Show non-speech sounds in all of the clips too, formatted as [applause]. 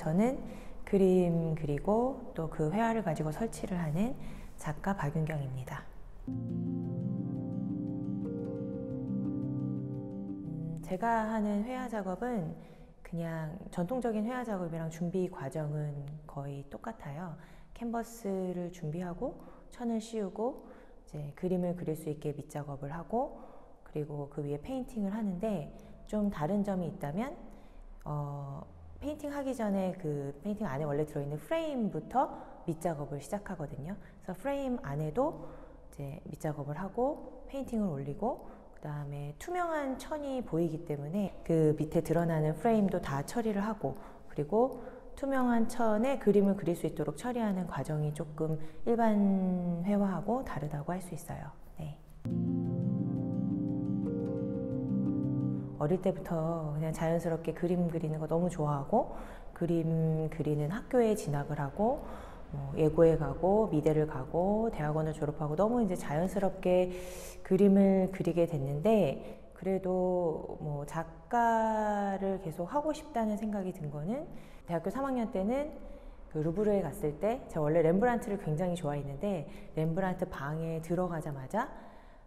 저는 그림 그리고 또 그 회화를 가지고 설치를 하는 작가 박윤경입니다. 음, 제가 하는 회화 작업은 그냥 전통적인 회화 작업이랑 준비 과정은 거의 똑같아요. 캔버스를 준비하고 천을 씌우고 이제 그림을 그릴 수 있게 밑작업을 하고 그리고 그 위에 painting을 하는데 좀 다른 점이 있다면 어, painting 하기 전에 그 painting 안에 원래 들어있는 프레임부터 밑작업을 시작하거든요. 그래서 프레임 안에도 이제 밑작업을 하고 painting을 올리고 그 다음에 투명한 천이 보이기 때문에 그 밑에 드러나는 프레임도 다 처리를 하고 그리고 투명한 천에 그림을 그릴 수 있도록 처리하는 과정이 조금 일반 회화하고 다르다고 할 수 있어요. 어릴 때부터 그냥 자연스럽게 그림 그리는 거 너무 좋아하고 그림 그리는 학교에 진학을 하고 뭐 예고에 가고 미대를 가고 대학원을 졸업하고 너무 이제 자연스럽게 그림을 그리게 됐는데 그래도 뭐 작가를 계속 하고 싶다는 생각이 든 거는 대학교 3학년 때는 그 루브르에 갔을 때 제가 원래 렘브란트를 굉장히 좋아했는데 렘브란트 방에 들어가자마자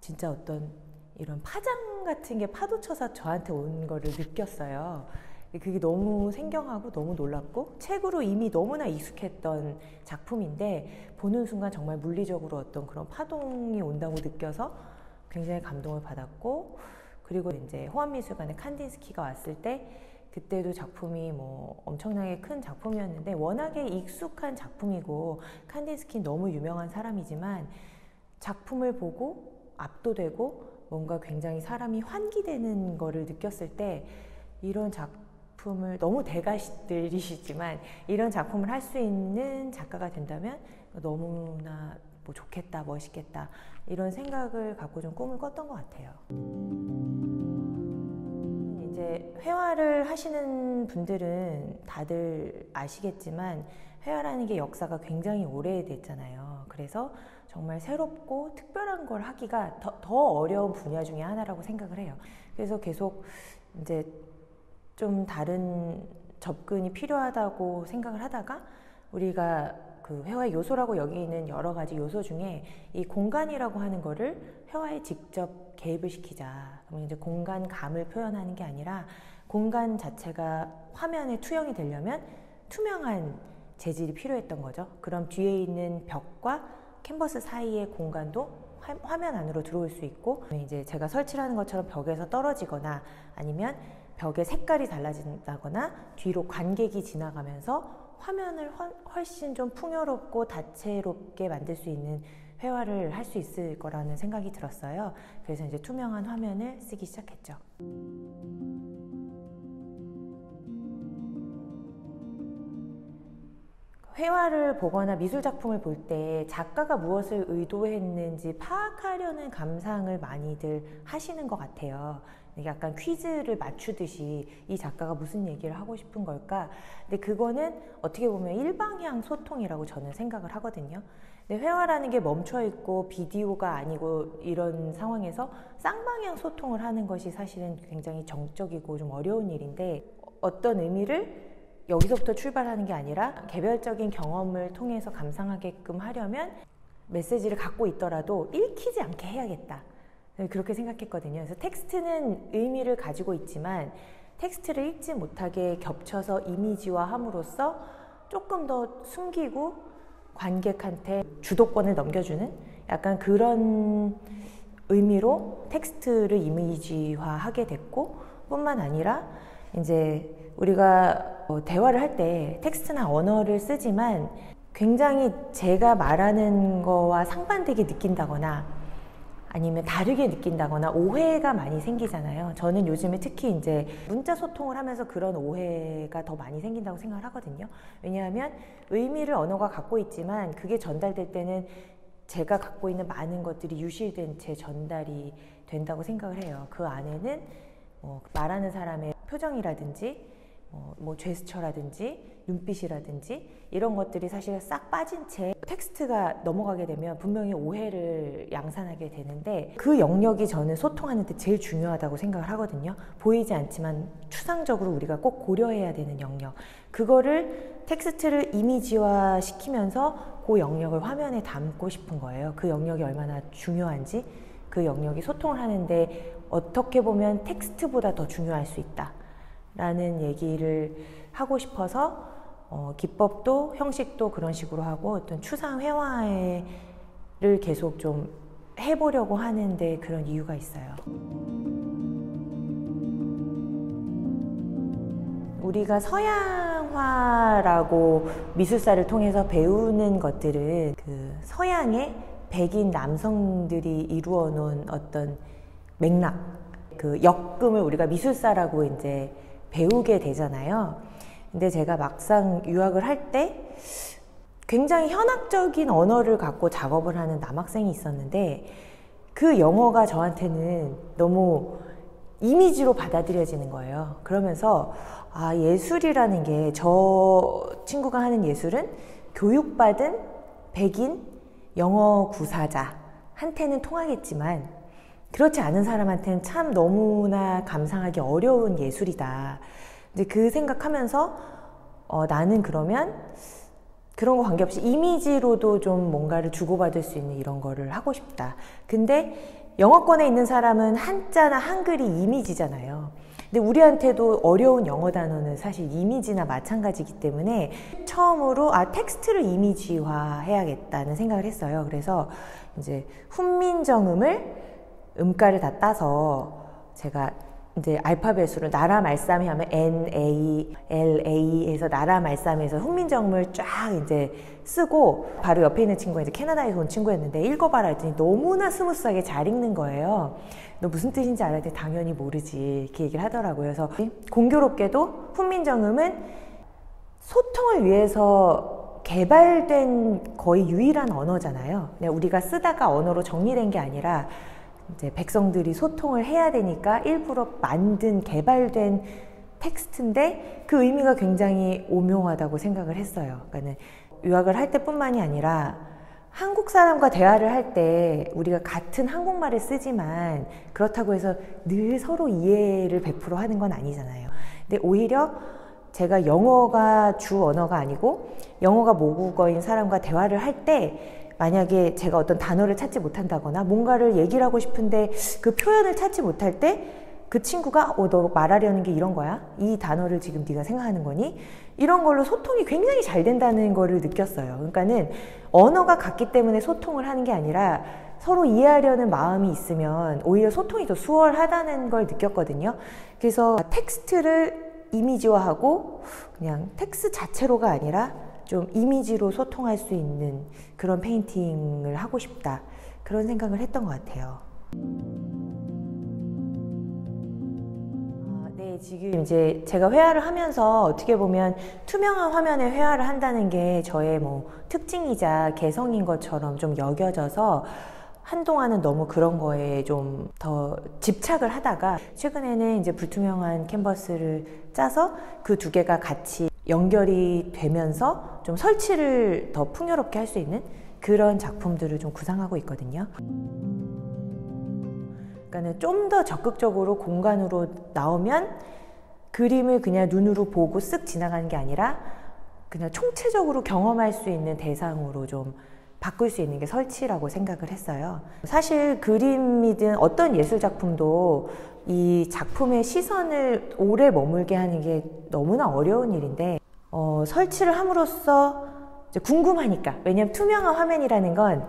진짜 어떤 이런 파장 같은 게 파도 쳐서 저한테 온 거를 느꼈어요. 그게 너무 생경하고 너무 놀랍고 책으로 이미 너무나 익숙했던 작품인데 보는 순간 정말 물리적으로 어떤 그런 파동이 온다고 느껴서 굉장히 감동을 받았고 그리고 이제 호암미술관에 칸딘스키가 왔을 때 그때도 작품이 뭐 엄청나게 큰 작품이었는데 워낙에 익숙한 작품이고 칸딘스키 너무 유명한 사람이지만 작품을 보고 압도되고 뭔가 굉장히 사람이 환기되는 거를 느꼈을 때 이런 작품을 너무 대가들이시지만 이런 작품을 할 수 있는 작가가 된다면 너무나 뭐 좋겠다, 멋있겠다 이런 생각을 갖고 좀 꿈을 꿨던 것 같아요. 이제 회화를 하시는 분들은 다들 아시겠지만 회화라는 게 역사가 굉장히 오래됐잖아요. 그래서 정말 새롭고 특별한 걸 하기가 더, 더 어려운 분야 중에 하나라고 생각을 해요. 그래서 계속 이제 좀 다른 접근이 필요하다고 생각을 하다가 우리가 그 회화의 요소라고 여기는 여러 가지 요소 중에 이 공간이라고 하는 거를 회화에 직접 개입을 시키자. 그러면 이제 공간감을 표현하는 게 아니라 공간 자체가 화면에 투영이 되려면 투명한 재질이 필요했던 거죠. 그럼 뒤에 있는 벽과 캔버스 사이의 공간도 화, 면 안으로 들어올 수 있고 이제 제가 설치하는 것처럼 벽에서 떨어지거나 아니면 벽의 색깔이 달라진다거나 뒤로 관객이 지나가면서 화면을 훨씬 좀 풍요롭고 다채롭게 만들 수 있는 회화를 할 수 있을 거라는 생각이 들었어요. 그래서 이제 투명한 화면을 쓰기 시작했죠. 회화를 보거나 미술 작품을 볼 때 작가가 무엇을 의도했는지 파악하려는 감상을 많이들 하시는 것 같아요. 약간 퀴즈를 맞추듯이 이 작가가 무슨 얘기를 하고 싶은 걸까? 근데 그거는 어떻게 보면 일방향 소통이라고 저는 생각을 하거든요. 근데 회화라는 게 멈춰 있고 비디오가 아니고 이런 상황에서 쌍방향 소통을 하는 것이 사실은 굉장히 정적이고 좀 어려운 일인데 어떤 의미를 여기서부터 출발하는 게 아니라 개별적인 경험을 통해서 감상하게끔 하려면 메시지를 갖고 있더라도 읽히지 않게 해야겠다. 그렇게 생각했거든요. 그래서 텍스트는 의미를 가지고 있지만 텍스트를 읽지 못하게 겹쳐서 이미지화 함으로써 조금 더 숨기고 관객한테 주도권을 넘겨주는 약간 그런 의미로 텍스트를 이미지화하게 됐고 뿐만 아니라 이제 우리가 뭐 대화를 할 때 텍스트나 언어를 쓰지만 굉장히 제가 말하는 거와 상반되게 느낀다거나 아니면 다르게 느낀다거나 오해가 많이 생기잖아요. 저는 요즘에 특히 이제 문자 소통을 하면서 그런 오해가 더 많이 생긴다고 생각을 하거든요. 왜냐하면 의미를 언어가 갖고 있지만 그게 전달될 때는 제가 갖고 있는 많은 것들이 유실된 제 전달이 된다고 생각을 해요. 그 안에는 뭐 말하는 사람의 표정이라든지 어, 뭐 제스처라든지 눈빛이라든지 이런 것들이 사실 싹 빠진 채 텍스트가 넘어가게 되면 분명히 오해를 양산하게 되는데 그 영역이 저는 소통하는 데 제일 중요하다고 생각을 하거든요. 보이지 않지만 추상적으로 우리가 꼭 고려해야 되는 영역. 그거를 텍스트를 이미지화 시키면서 그 영역을 화면에 담고 싶은 거예요. 그 영역이 얼마나 중요한지 그 영역이 소통을 하는데 어떻게 보면 텍스트보다 더 중요할 수 있다. 라는 얘기를 하고 싶어서 어, 기법도 형식도 그런 식으로 하고 어떤 추상 회화를 계속 좀 해보려고 하는데 그런 이유가 있어요. 우리가 서양화라고 미술사를 통해서 배우는 것들은 그 서양의 백인 남성들이 이루어 놓은 어떤 맥락, 그 역금을 우리가 미술사라고 이제 배우게 되잖아요. 근데 제가 막상 유학을 할 때 굉장히 현학적인 언어를 갖고 작업을 하는 남학생이 있었는데 그 영어가 저한테는 너무 이미지로 받아들여지는 거예요. 그러면서 아, 예술이라는 게 저 친구가 하는 예술은 교육받은 백인 영어 구사자한테는 통하겠지만 그렇지 않은 사람한테는 참 너무나 감상하기 어려운 예술이다. 이제 그 생각하면서 어, 나는 그러면 그런 거 관계없이 이미지로도 좀 뭔가를 주고받을 수 있는 이런 거를 하고 싶다. 근데 영어권에 있는 사람은 한자나 한글이 이미지잖아요. 근데 우리한테도 어려운 영어 단어는 사실 이미지나 마찬가지이기 때문에 처음으로 아 텍스트를 이미지화 해야겠다는 생각을 했어요. 그래서 이제 훈민정음을 음가를 다 따서 제가 이제 알파벳으로 나라 말싸미 하면 N A L A에서 나라 말싸미에서 훈민정음을 쫙 이제 쓰고 바로 옆에 있는 친구가 이제 캐나다에서 온 친구였는데 읽어봐라 했더니 너무나 smooth하게 잘 읽는 거예요. 너 무슨 뜻인지 알아야 돼? 당연히 모르지. 이렇게 얘기를 하더라고요. 그래서 공교롭게도 훈민정음은 소통을 위해서 개발된 거의 유일한 언어잖아요. 우리가 쓰다가 언어로 정리된 게 아니라 이제 백성들이 소통을 해야 되니까 일부러 만든 개발된 텍스트인데 그 의미가 굉장히 오묘하다고 생각을 했어요. 그러니까는 유학을 할 때뿐만이 아니라 한국 사람과 대화를 할 때 우리가 같은 한국말을 쓰지만 그렇다고 해서 늘 서로 이해를 100% 하는 건 아니잖아요. 근데 오히려 제가 영어가 주 언어가 아니고 영어가 모국어인 사람과 대화를 할 때 만약에 제가 어떤 단어를 찾지 못한다거나 뭔가를 얘기를 하고 싶은데 그 표현을 찾지 못할 때 그 친구가 어 너 말하려는 게 이런 거야? 이 단어를 지금 네가 생각하는 거니? 이런 걸로 소통이 굉장히 잘 된다는 거를 느꼈어요. 그러니까는 언어가 같기 때문에 소통을 하는 게 아니라 서로 이해하려는 마음이 있으면 오히려 소통이 더 수월하다는 걸 느꼈거든요. 그래서 텍스트를 이미지화하고 그냥 텍스트 자체로가 아니라 좀 이미지로 소통할 수 있는 그런 painting을 하고 싶다. 그런 생각을 했던 것 같아요. 아, 네, 지금 이제 제가 회화를 하면서 어떻게 보면 투명한 화면에 회화를 한다는 게 저의 뭐 특징이자 개성인 것처럼 좀 여겨져서 한동안은 너무 그런 거에 좀 더 집착을 하다가 최근에는 이제 불투명한 캔버스를 짜서 그 두 개가 같이 연결이 되면서 좀 설치를 더 풍요롭게 할 수 있는 그런 작품들을 좀 구상하고 있거든요. 그러니까 좀 더 적극적으로 공간으로 나오면 그림을 그냥 눈으로 보고 쓱 지나가는 게 아니라 그냥 총체적으로 경험할 수 있는 대상으로 좀 바꿀 수 있는 게 설치라고 생각을 했어요. 사실 그림이든 어떤 예술 작품도 이 작품의 시선을 오래 머물게 하는 게 너무나 어려운 일인데 어, 설치를 함으로써 궁금하니까 왜냐하면 투명한 화면이라는 건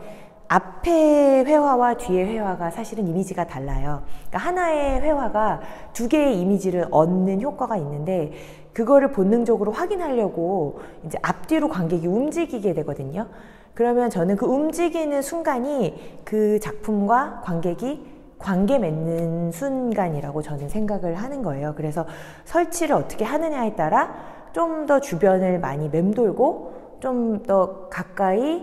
앞에 회화와 뒤에 회화가 사실은 이미지가 달라요. 그러니까 하나의 회화가 두 개의 이미지를 얻는 효과가 있는데 그거를 본능적으로 확인하려고 이제 앞뒤로 관객이 움직이게 되거든요. 그러면 저는 그 움직이는 순간이 그 작품과 관객이 관계 맺는 순간이라고 저는 생각을 하는 거예요. 그래서 설치를 어떻게 하느냐에 따라 좀 더 주변을 많이 맴돌고 좀 더 가까이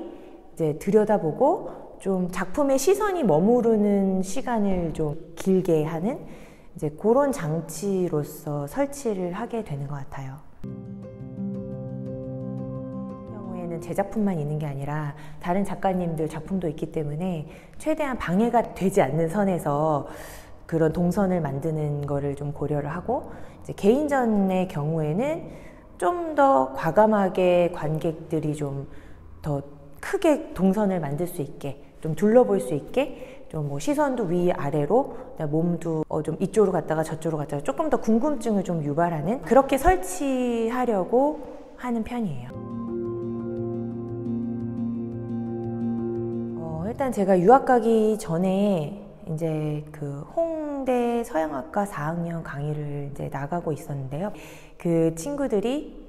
이제 들여다보고 좀 작품의 시선이 머무르는 시간을 좀 길게 하는 이제 그런 장치로서 설치를 하게 되는 것 같아요. 경우에는 제 작품만 있는 게 아니라 다른 작가님들 작품도 있기 때문에 최대한 방해가 되지 않는 선에서 그런 동선을 만드는 거를 좀 고려를 하고 이제 개인전의 경우에는 좀 더 과감하게 관객들이 좀 더 크게 동선을 만들 수 있게 좀 둘러볼 수 있게 좀 뭐 시선도 위 아래로 몸도 어 좀 이쪽으로 갔다가 저쪽으로 갔다가 조금 더 궁금증을 좀 유발하는 그렇게 설치하려고 하는 편이에요. 어 일단 제가 유학 가기 전에 이제 그 홍대 서양학과 4학년 강의를 이제 나가고 있었는데요. 그 친구들이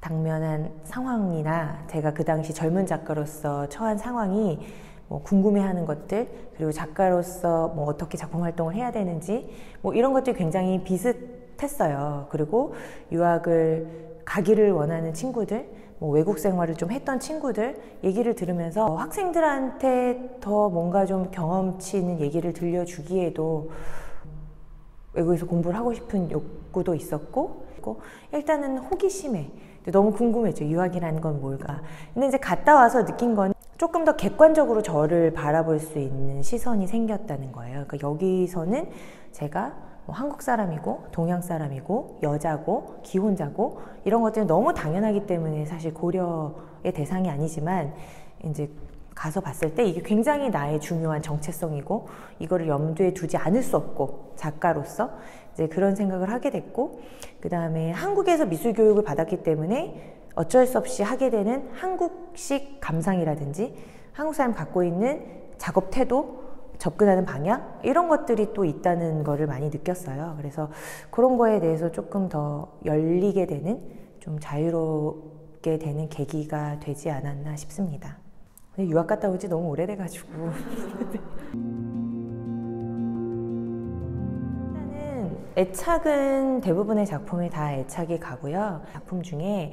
당면한 상황이나 제가 그 당시 젊은 작가로서 처한 상황이 뭐 궁금해하는 것들 그리고 작가로서 뭐 어떻게 작품 활동을 해야 되는지 뭐 이런 것들이 굉장히 비슷했어요. 그리고 유학을 가기를 원하는 친구들 뭐 외국 생활을 좀 했던 친구들 얘기를 들으면서 학생들한테 더 뭔가 좀 경험치 있는 얘기를 들려주기에도 외국에서 공부를 하고 싶은 욕구도 있었고 일단은 호기심에. 너무 궁금했죠. 유학이라는 건 뭘까. 근데 이제 갔다 와서 느낀 건 조금 더 객관적으로 저를 바라볼 수 있는 시선이 생겼다는 거예요. 그러니까 여기서는 제가 뭐 한국 사람이고 동양 사람이고 여자고 기혼자고 이런 것들이 너무 당연하기 때문에 사실 고려의 대상이 아니지만 이제 가서 봤을 때 이게 굉장히 나의 중요한 정체성이고 이거를 염두에 두지 않을 수 없고 작가로서 이제 그런 생각을 하게 됐고 그 다음에 한국에서 미술 교육을 받았기 때문에 어쩔 수 없이 하게 되는 한국식 감상이라든지 한국 사람 갖고 있는 작업 태도 접근하는 방향 이런 것들이 또 있다는 거를 많이 느꼈어요. 그래서 그런 거에 대해서 조금 더 열리게 되는 좀 자유롭게 되는 계기가 되지 않았나 싶습니다. 유학 갔다 오지 너무 오래돼가지고 [laughs] 일단은 애착은 대부분의 작품에 다 애착이 가고요. 작품 중에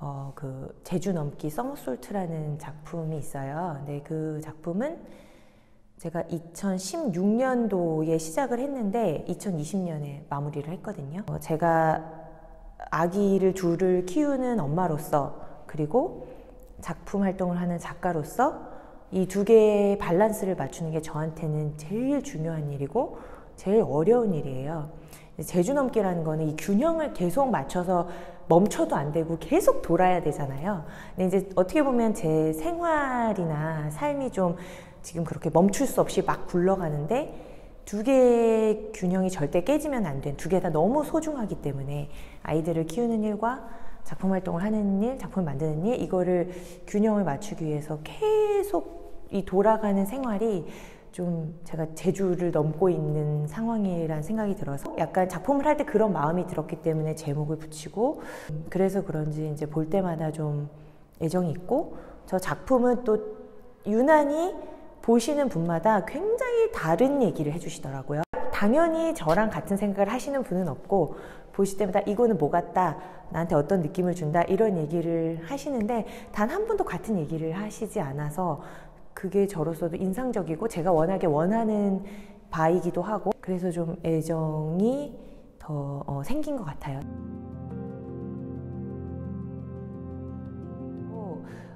어, 그 제주 넘기 서머솔트라는 작품이 있어요. 근데 그 작품은 제가 2016년도에 시작을 했는데 2020년에 마무리를 했거든요. 어, 제가 아기를 둘을 키우는 엄마로서 그리고 작품 활동을 하는 작가로서 이 두 개의 밸런스를 맞추는 게 저한테는 제일 중요한 일이고 제일 어려운 일이에요. 제주 넘기라는 거는 이 균형을 계속 맞춰서 멈춰도 안 되고 계속 돌아야 되잖아요. 근데 이제 어떻게 보면 제 생활이나 삶이 좀 지금 그렇게 멈출 수 없이 막 굴러가는데 두 개의 균형이 절대 깨지면 안 된, 두 개 다 너무 소중하기 때문에 아이들을 키우는 일과 작품 활동을 하는 일, 작품을 만드는 일, 이거를 균형을 맞추기 위해서 계속 이 돌아가는 생활이 좀 제가 제주를 넘고 있는 상황이라는 생각이 들어서 약간 작품을 할 때 그런 마음이 들었기 때문에 제목을 붙이고 그래서 그런지 이제 볼 때마다 좀 애정이 있고 저 작품은 또 유난히 보시는 분마다 굉장히 다른 얘기를 해주시더라고요. 당연히 저랑 같은 생각을 하시는 분은 없고 보실 때마다 이거는 뭐 같다 나한테 어떤 느낌을 준다 이런 얘기를 하시는데 단 한 분도 같은 얘기를 하시지 않아서 그게 저로서도 인상적이고 제가 워낙에 원하는 바이기도 하고 그래서 좀 애정이 더 어, 생긴 것 같아요.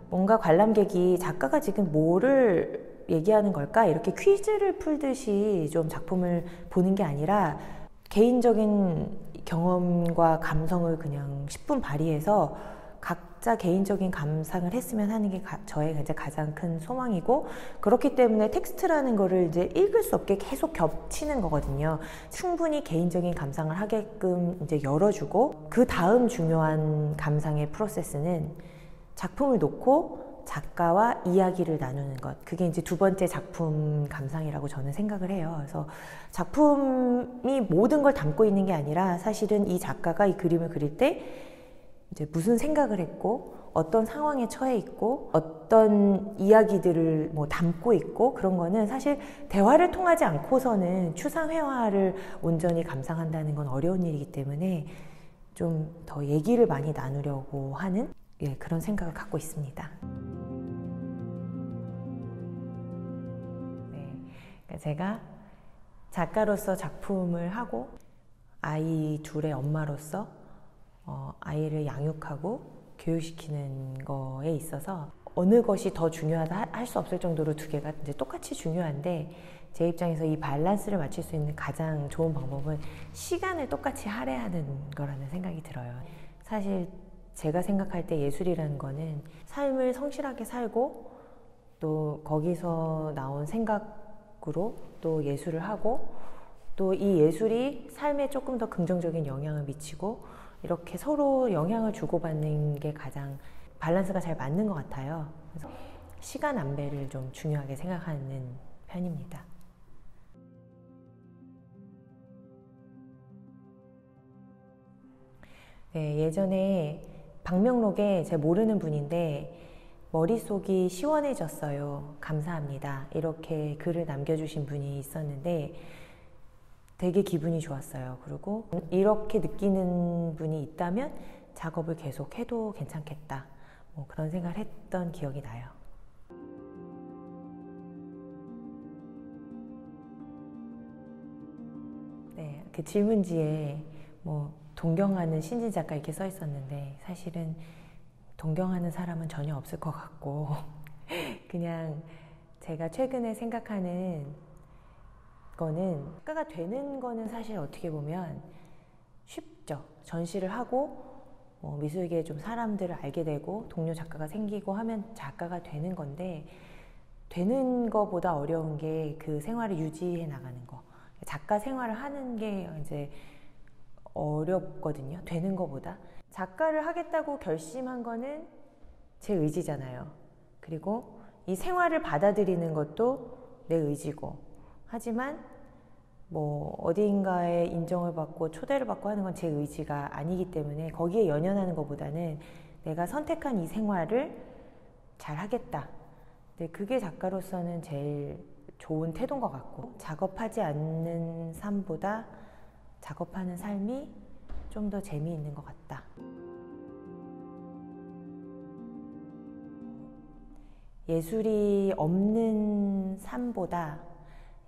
뭔가 관람객이 작가가 지금 뭐를 얘기하는 걸까? 이렇게 퀴즈를 풀듯이 좀 작품을 보는 게 아니라 개인적인 경험과 감성을 그냥 10분 발휘해서 각자 개인적인 감상을 했으면 하는 게 가, 저의 이제 가장 큰 소망이고 그렇기 때문에 텍스트라는 거를 이제 읽을 수 없게 계속 겹치는 거거든요. 충분히 개인적인 감상을 하게끔 이제 열어주고 그 다음 중요한 감상의 프로세스는 작품을 놓고 작가와 이야기를 나누는 것. 그게 이제 두 번째 작품 감상이라고 저는 생각을 해요. 그래서 작품이 모든 걸 담고 있는 게 아니라 사실은 이 작가가 이 그림을 그릴 때 이제 무슨 생각을 했고 어떤 상황에 처해 있고 어떤 이야기들을 뭐 담고 있고 그런 거는 사실 대화를 통하지 않고서는 추상회화를 온전히 감상한다는 건 어려운 일이기 때문에 좀 더 얘기를 많이 나누려고 하는 예, 그런 생각을 갖고 있습니다. 네, 그러니까 제가 작가로서 작품을 하고 아이 둘의 엄마로서 어, 아이를 양육하고 교육시키는 거에 있어서 어느 것이 더 중요하다 할 수 없을 정도로 두 개가 이제 똑같이 중요한데 제 입장에서 이 밸런스를 맞출 수 있는 가장 좋은 방법은 시간을 똑같이 할애하는 거라는 생각이 들어요. 사실 제가 생각할 때 예술이라는 거는 삶을 성실하게 살고 또 거기서 나온 생각으로 또 예술을 하고 또 이 예술이 삶에 조금 더 긍정적인 영향을 미치고 이렇게 서로 영향을 주고받는 게 가장 밸런스가 잘 맞는 것 같아요. 그래서 시간 안배를 좀 중요하게 생각하는 편입니다. 네, 예전에 박명록에 제 모르는 분인데 머릿속이 시원해졌어요. 감사합니다. 이렇게 글을 남겨주신 분이 있었는데 되게 기분이 좋았어요. 그리고 이렇게 느끼는 분이 있다면 작업을 계속 해도 괜찮겠다. 뭐 그런 생각을 했던 기억이 나요. 네, 그 질문지에 뭐 동경하는 신진 작가 이렇게 써 있었는데 사실은 동경하는 사람은 전혀 없을 것 같고 [laughs] 그냥 제가 최근에 생각하는 거는 작가가 되는 거는 사실 어떻게 보면 쉽죠. 전시를 하고 뭐 미술계에 좀 사람들을 알게 되고 동료 작가가 생기고 하면 작가가 되는 건데 되는 거보다 어려운 게 그 생활을 유지해 나가는 거. 작가 생활을 하는 게 이제 어렵거든요. 되는 것보다. 작가를 하겠다고 결심한 거는 제 의지잖아요. 그리고 이 생활을 받아들이는 것도 내 의지고. 하지만 뭐 어디인가에 인정을 받고 초대를 받고 하는 건 제 의지가 아니기 때문에 거기에 연연하는 것보다는 내가 선택한 이 생활을 잘 하겠다. 근데 그게 작가로서는 제일 좋은 태도인 것 같고 작업하지 않는 삶보다 작업하는 삶이 좀 더 재미있는 것 같다. 예술이 없는 삶보다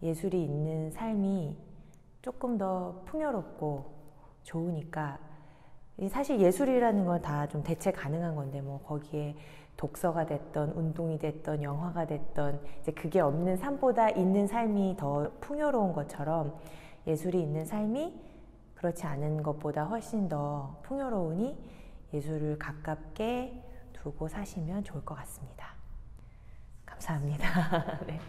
예술이 있는 삶이 조금 더 풍요롭고 좋으니까 사실 예술이라는 건 다 좀 대체 가능한 건데 뭐 거기에 독서가 됐던 운동이 됐던 영화가 됐던 이제 그게 없는 삶보다 있는 삶이 더 풍요로운 것처럼 예술이 있는 삶이 그렇지 않은 것보다 훨씬 더 풍요로우니 예술을 가깝게 두고 사시면 좋을 것 같습니다. 감사합니다. [laughs] 네.